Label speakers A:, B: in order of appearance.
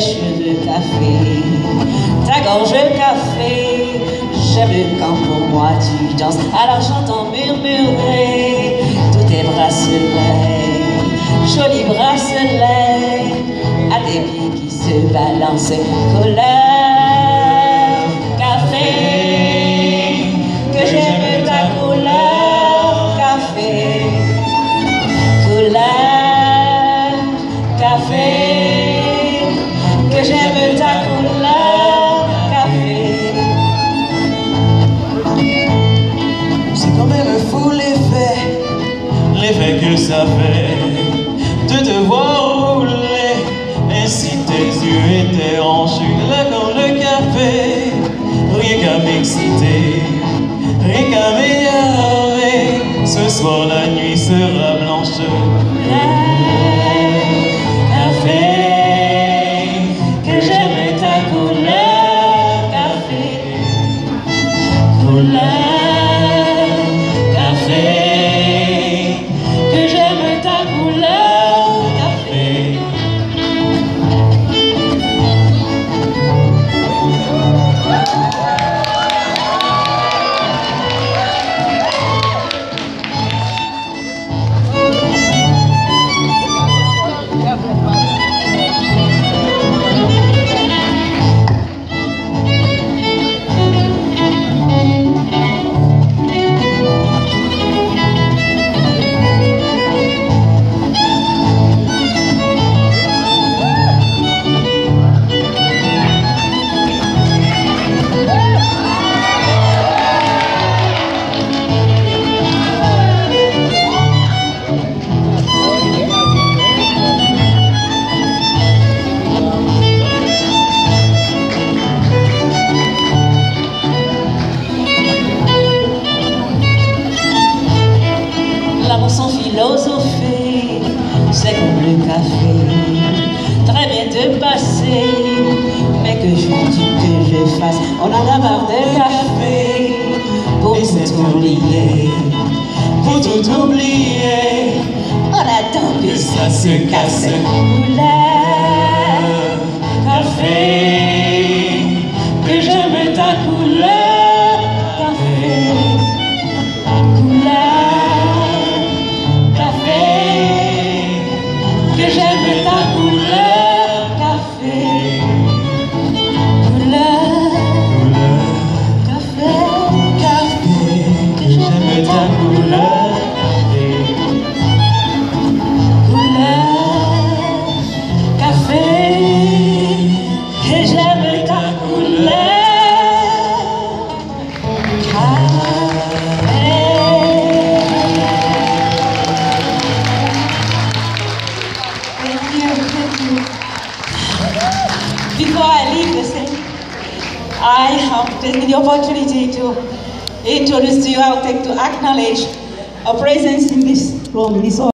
A: sèche de café, ta gorge café, j'aime quand pour moi tu danses, alors j'entends murmurer tous tes bracelets, jolis bracelets, à tes pieds qui se balancent, colère. Que
B: ça fait de te voir rouler. Ainsi tes yeux étaient enchus là comme le café. Rien qu'à m'exciter, rien qu'à m'énerver. Ce soir la nuit sera blanche.
A: Très bien de passer, mais que je dis que je fasse, on en a marre de café, pour
B: Et
A: tout oublier,
B: Pour tout oublier,
A: on attend que
B: que ça se casse.
A: couleur.
B: Café,
A: que j'aime ta couleur Before I leave the stage, I have taken the opportunity to introduce to you, I'll take to acknowledge a presence in this room,